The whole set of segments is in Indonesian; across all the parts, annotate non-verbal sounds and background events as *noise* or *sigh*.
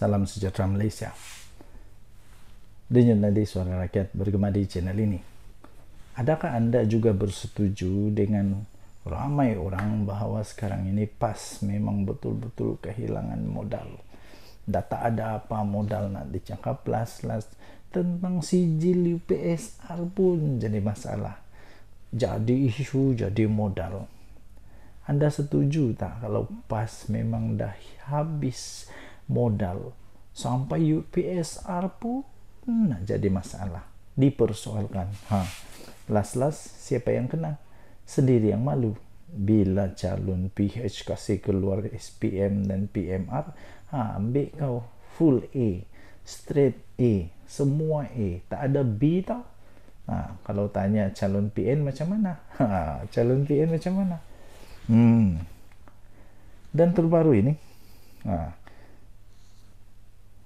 Salam sejahtera Malaysia. Denyut nadi suara rakyat bergema di channel ini. Adakah anda juga bersetuju dengan ramai orang bahawa sekarang ini PAS memang betul-betul kehilangan modal? Data ada apa modal nak dicakap plus-plus tentang sijil UPSR pun jadi masalah. Jadi isu, jadi modal. Anda setuju tak kalau PAS memang dah habis modal sampai UPSR pun nak jadi masalah. Dipersoalkan. Ha. Las-las siapa yang kena? Sendiri yang malu. Bila calon PH kasih keluar SPM dan PMR ha ambil kau full A straight A semua A. Tak ada B tau. Ha kalau tanya calon PN macam mana? Ha calon PN macam mana? Hmm. Dan terbaru ini. Ha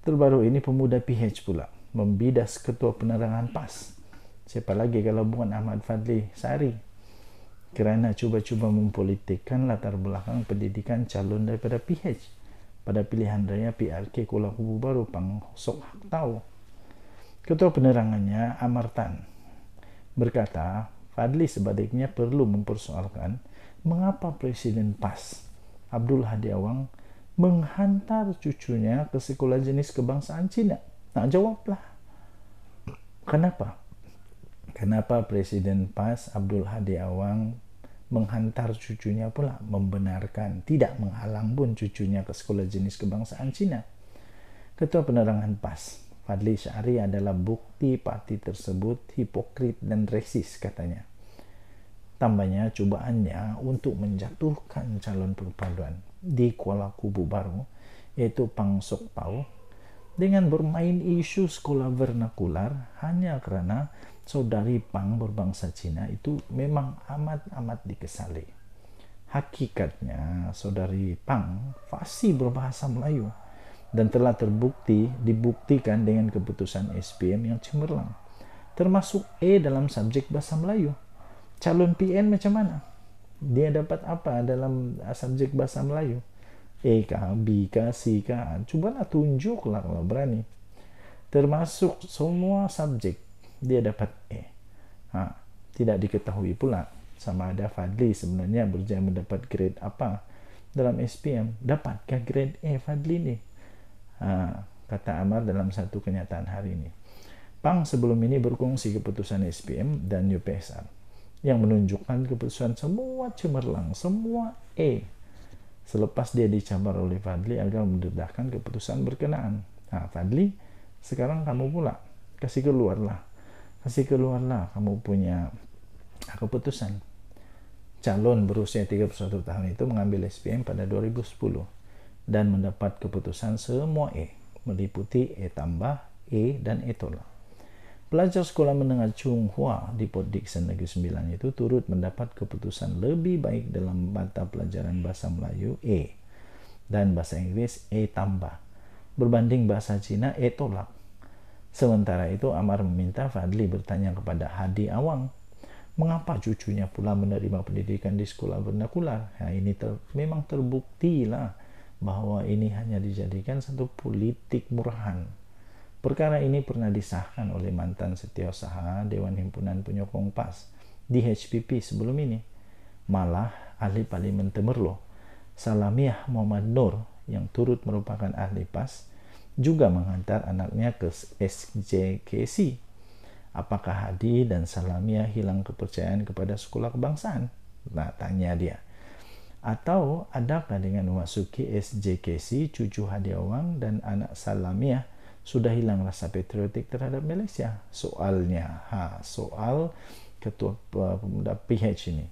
terbaru ini pemuda PH pula membidas ketua penerangan PAS. Siapa lagi kalau bukan Ahmad Fadli Sari? Kerana cuba-cuba mempolitikkan latar belakang pendidikan calon daripada PH pada pilihan raya PRK Kuala Kubu Baru Pangsok Hak Tahu. Ketua penerangannya Amartan berkata Fadli sebaliknya perlu mempersoalkan mengapa Presiden PAS Abdul Hadi Awang menghantar cucunya ke sekolah jenis kebangsaan Cina. Nak jawablah. Kenapa? Kenapa Presiden PAS Abdul Hadi Awang menghantar cucunya pula? Membenarkan tidak menghalang pun cucunya ke sekolah jenis kebangsaan Cina. Ketua Penerangan PAS Fadli Syari adalah bukti parti tersebut hipokrit dan resis katanya tambahnya cobaannya untuk menjatuhkan calon perpaduan di Kuala Kubu Baru yaitu Pang Sok Pau dengan bermain isu sekolah vernakular hanya kerana saudari Pang berbangsa Cina itu memang amat-amat dikesali. Hakikatnya saudari Pang fasih berbahasa Melayu dan telah terbukti dibuktikan dengan keputusan SPM yang cemerlang termasuk E dalam subjek bahasa Melayu. Calon PN macam mana? Dia dapat apa dalam subjek bahasa Melayu? A kah, B kah, C kah. Cubalah tunjuklah kalau berani. Termasuk semua subjek dia dapat A. Ha, tidak diketahui pula sama ada Fadli sebenarnya berjaya mendapat grade apa dalam SPM. Dapatkah grade A Fadli ni? Ha, kata Amar dalam satu kenyataan hari ini. Pang sebelum ini berkongsi keputusan SPM dan UPSR yang menunjukkan keputusan semua cemerlang, semua A selepas dia dicabar oleh Fadli agar mendedahkan keputusan berkenaan. Nah, Fadli, sekarang kamu pula kasih keluarlah. Kasih keluarlah kamu punya keputusan. Calon berusia 31 tahun itu mengambil SPM pada 2010 dan mendapat keputusan semua E, meliputi E tambah, E dan E tolak. Pelajar sekolah menengah Chung Hua di Port Dickson Negeri Sembilan itu turut mendapat keputusan lebih baik dalam mata pelajaran bahasa Melayu A dan bahasa Inggris A tambah berbanding bahasa Cina A tolak. Sementara itu Amar meminta Fadli bertanya kepada Hadi Awang mengapa cucunya pula menerima pendidikan di sekolah vernakular. Ya, ini ter, memang terbukti lah bahwa ini hanya dijadikan satu politik murahan Perkara ini pernah disahkan oleh mantan setiausaha Dewan Himpunan Penyokong PAS di HPP sebelum ini. Malah ahli Parlimen Temerloh, Salamiah Muhammad Nur yang turut merupakan ahli PAS juga menghantar anaknya ke SJKC. Apakah Hadi dan Salamiah hilang kepercayaan kepada sekolah kebangsaan? Nah, tanya dia. Atau adakah dengan memasuki SJKC cucu Hadi Awang dan anak Salamiah sudah hilang rasa patriotik terhadap Malaysia. Soalnya, ha, soal ketua pemuda PH ini.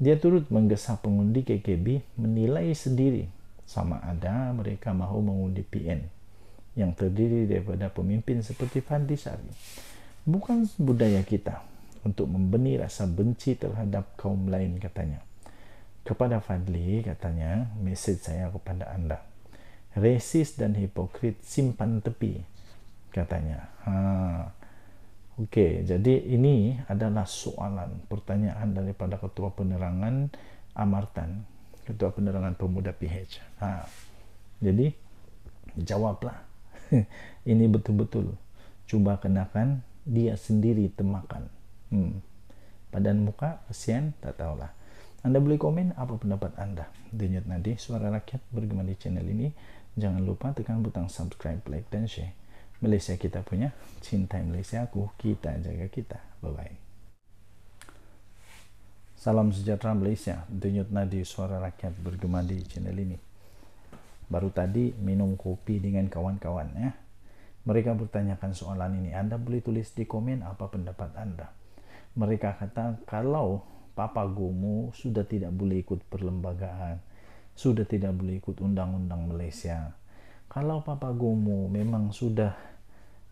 Dia turut menggesa pengundi KKB menilai sendiri sama ada mereka mahu mengundi PN yang terdiri daripada pemimpin seperti Fandi Sari. Bukan budaya kita untuk membenih rasa benci terhadap kaum lain katanya. Kepada Fadli katanya, mesej saya kepada anda resis dan hipokrit simpan tepi katanya. Ha. Okey jadi ini adalah soalan pertanyaan daripada ketua penerangan Amartan ketua penerangan pemuda PH ha. Jadi jawablah. *laughs* Ini betul-betul. Coba kenakan dia sendiri temakan. Hmm. badan muka kesian tak tahulah. Anda boleh komen apa pendapat anda? Denyut nadi suara rakyat bergema di channel ini jangan lupa tekan butang subscribe like dan share Malaysia kita punya cinta Malaysia aku kita jaga kita bye bye Salam sejahtera Malaysia, denyut nadi suara rakyat bergema di channel ini. Baru tadi minum kopi dengan kawan-kawan ya mereka bertanyakan soalan ini. Anda boleh tulis di komen apa pendapat Anda. Mereka kata kalau Papa Gomo sudah tidak boleh ikut perlembagaan, sudah tidak boleh ikut undang-undang Malaysia. Kalau Papa Gomo memang sudah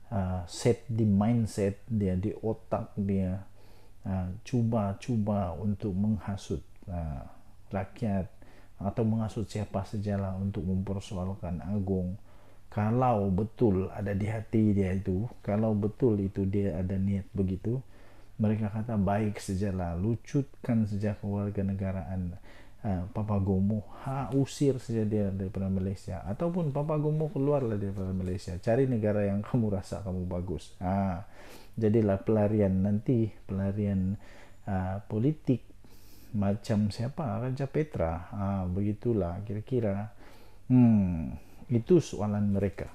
uh, set di mindset dia, di otak dia, uh, cuba-cuba uh, untuk menghasut uh, rakyat atau menghasut siapa sejalah untuk mempersoalkan Agung kalau betul ada di hati dia itu kalau betul itu dia ada niat begitu mereka kata baik sajalah lucutkan sejak keluarga uh, Papa Gomo ha usir saja dia daripada Malaysia. Ataupun Papa Gomo keluarlah daripada Malaysia. Cari negara yang *laughs* kamu rasa kamu bagus. Ha jadilah pelarian nanti pelarian uh, politik macam siapa? Raja Petra. Ha begitulah kira-kira. Hmm itu soalan mereka.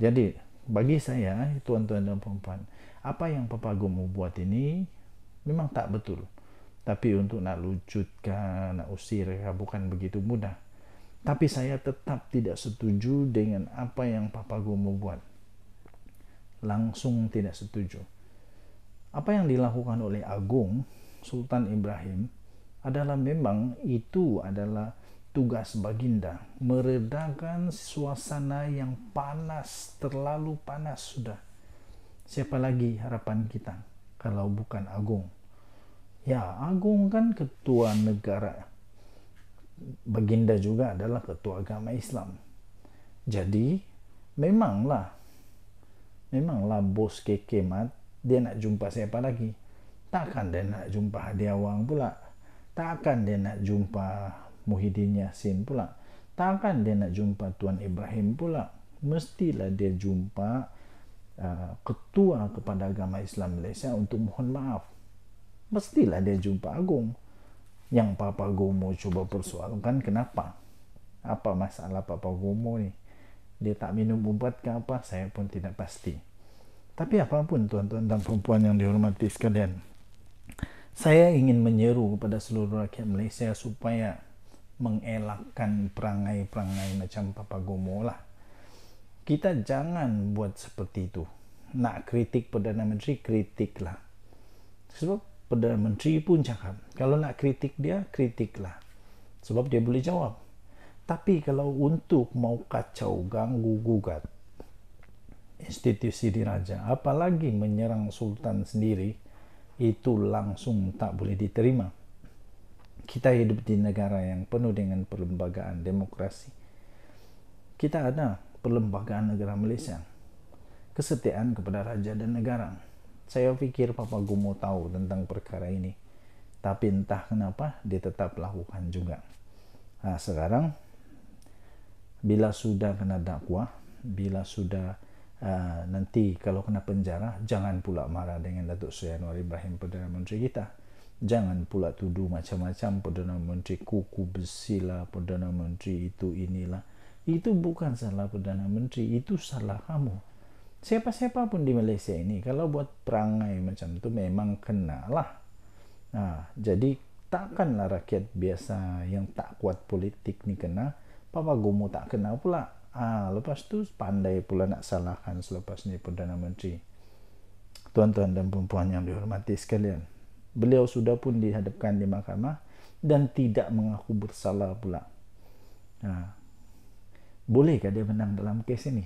Jadi bagi saya tuan-tuan dan puan-puan, apa yang Papa Gomo buat ini memang tak betul. Tapi untuk nak lucutkan, nak usir bukan begitu mudah. Tapi saya tetap tidak setuju dengan apa yang Papa Gomo buat. Langsung tidak setuju. Apa yang dilakukan oleh Agung Sultan Ibrahim adalah memang itu adalah tugas baginda meredakan suasana yang panas terlalu panas sudah siapa lagi harapan kita kalau bukan Agung ya Agung kan ketua negara baginda juga adalah ketua agama Islam jadi memanglah memanglah bos kekemat dia nak jumpa siapa lagi takkan dia nak jumpa hadiah wang pula takkan dia nak jumpa Muhyiddin Yassin pula. Takkan dia nak jumpa Tuan Ibrahim pula. Mestilah dia jumpa uh, ketua kepada agama Islam Malaysia untuk mohon maaf. Mestilah dia jumpa Agung. Yang Papa Gomo cuba persoalkan kenapa? Apa masalah Papa Gomo ni? Dia tak minum ubat ke apa? Saya pun tidak pasti. Tapi apapun tuan-tuan dan perempuan yang dihormati sekalian. Saya ingin menyeru kepada seluruh rakyat Malaysia supaya mengelakkan perangai-perangai macam Papa Gomo lah. Kita jangan buat seperti itu. Nak kritik Perdana Menteri, kritiklah. Sebab Perdana Menteri pun cakap, kalau nak kritik dia, kritiklah. Sebab dia boleh jawab. Tapi kalau untuk mau kacau, ganggu, gugat institusi diraja, apalagi menyerang Sultan sendiri, itu langsung tak boleh diterima kita hidup di negara yang penuh dengan perlembagaan demokrasi. Kita ada perlembagaan negara Malaysia. Kesetiaan kepada raja dan negara. Saya pikir Papa Gumo tahu tentang perkara ini. Tapi entah kenapa dia tetap lakukan juga. Nah, sekarang bila sudah kena dakwah, bila sudah uh, nanti kalau kena penjara, jangan pula marah dengan Datuk Seri Ibrahim Perdana Menteri kita jangan pula tuduh macam-macam Perdana Menteri kuku besi lah Perdana Menteri itu inilah itu bukan salah Perdana Menteri itu salah kamu siapa-siapa pun di Malaysia ini kalau buat perangai macam itu memang kena lah nah, jadi takkanlah rakyat biasa yang tak kuat politik ni kena Papa Gomo tak kena pula ah, lepas tu pandai pula nak salahkan selepas ni Perdana Menteri tuan-tuan dan perempuan yang dihormati sekalian beliau sudah pun dihadapkan di mahkamah dan tidak mengaku bersalah pula. Ha. Bolehkah dia menang dalam kes ini?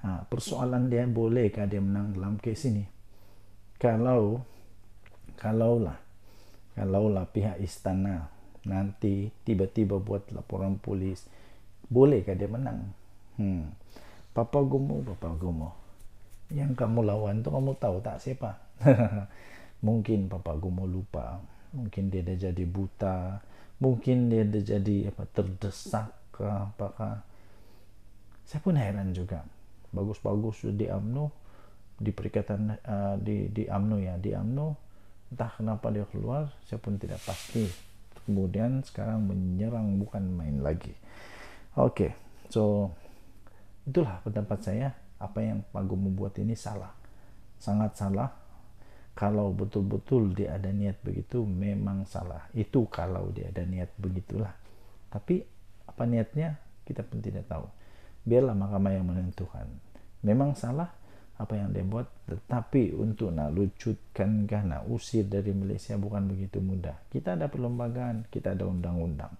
Ha. Persoalan dia bolehkah dia menang dalam kes ini? Kalau kalaulah kalaulah pihak istana nanti tiba-tiba buat laporan polis bolehkah dia menang? Hmm. Papa Gomo, Papa Gomo. Yang kamu lawan tu kamu tahu tak siapa? *laughs* mungkin Papa Gomo lupa mungkin dia dah jadi buta mungkin dia dah jadi apa terdesak ke apakah saya pun heran juga bagus-bagus di AMNO di perikatan uh, di di ya. Di AMNO entah kenapa dia keluar saya pun tidak pasti. Kemudian sekarang menyerang bukan main lagi. Oke okay, so itulah pendapat saya. Apa yang Pak membuat ini salah. Sangat salah. Kalau betul-betul dia ada niat begitu memang salah. Itu kalau dia ada niat begitulah. Tapi apa niatnya kita pun tidak tahu biarlah mahkamah yang menentukan. Memang salah apa yang dia buat tetapi untuk nak lucutkan nak usir dari Malaysia bukan begitu mudah. Kita ada perlembagaan kita ada undang-undang.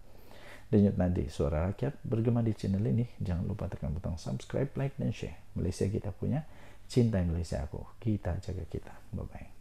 Denyut Nadi Suara Rakyat bergema di channel ini. Jangan lupa tekan butang subscribe like dan share. Malaysia kita punya cinta Malaysia aku. Kita jaga kita. Bye bye